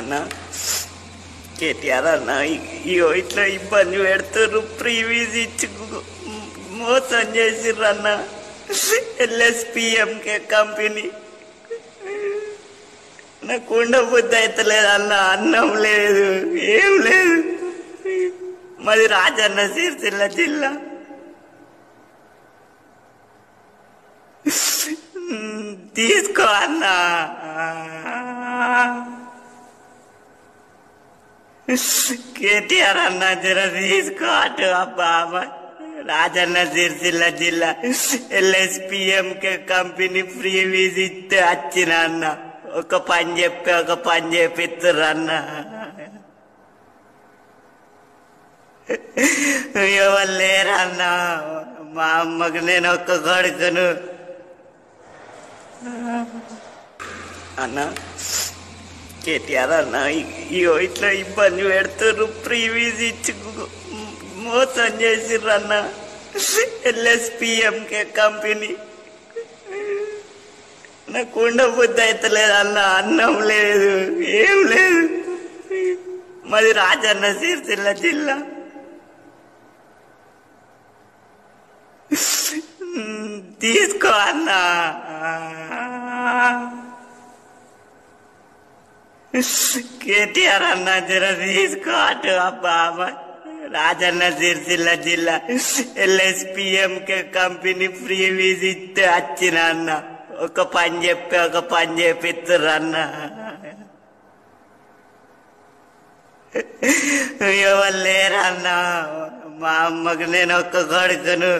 అన్న కేటీఆర్ అన్న ఇగో ఇట్లా ఇబ్బంది పెడుతుర్రు ప్రీవీస్ ఇచ్చి మోసం చేసిర్రు అన్న. LSPMK company. నాకు ఉండబుద్ధి అవుతలేదు అన్న అన్నం లేదు ఏం లేదు. మాది రాజన్న సిరిసిల్ల జిల్లా. తీసుకో అన్నా. కేటీఆర్ అన్న జర తీసుకో బాబా రాజన్న సిరిసిల్ల జిల్లా ఎల్ఎస్పిఎం కంపెనీ ఫ్రీ వీజ్ ఇస్తే వచ్చిన అన్న. ఒక పని చెప్పి ఒక పని చేపిస్తుర్రు అన్న. ఎవరు లేరన్న మా అమ్మకు నేను ఒక్క కొడుకును. అన్నా కేటీఆర్ అన్న ఇగో ఇట్లా ఇబ్బంది పెడుతుర్రు ప్రీవీస్ ఇచ్చి మోసం చేసిర్రు అన్న. LSPMK company. నాకు ఉండబుద్ధి అవుతలేదు అన్న అన్నం లేదు ఏం లేదు. మాది రాజన్న సిరిసిల్ల జిల్లా. తీసుకో అన్నా. కేటీఆర్ అన్న జర తీసుకో అటు బాబా రాజన్న సిరిసిల్ల జిల్లా ఎల్ఎస్పిఎంకే కంపెనీ ఫ్రీ వీజ్ ఇస్తే వచ్చిన అన్న. ఒక పని చెప్పి ఒక పని చేపిస్తుర్రు అన్న. ఎవరు లేరన్న మా అమ్మకు నేను ఒక్క కొడుకును.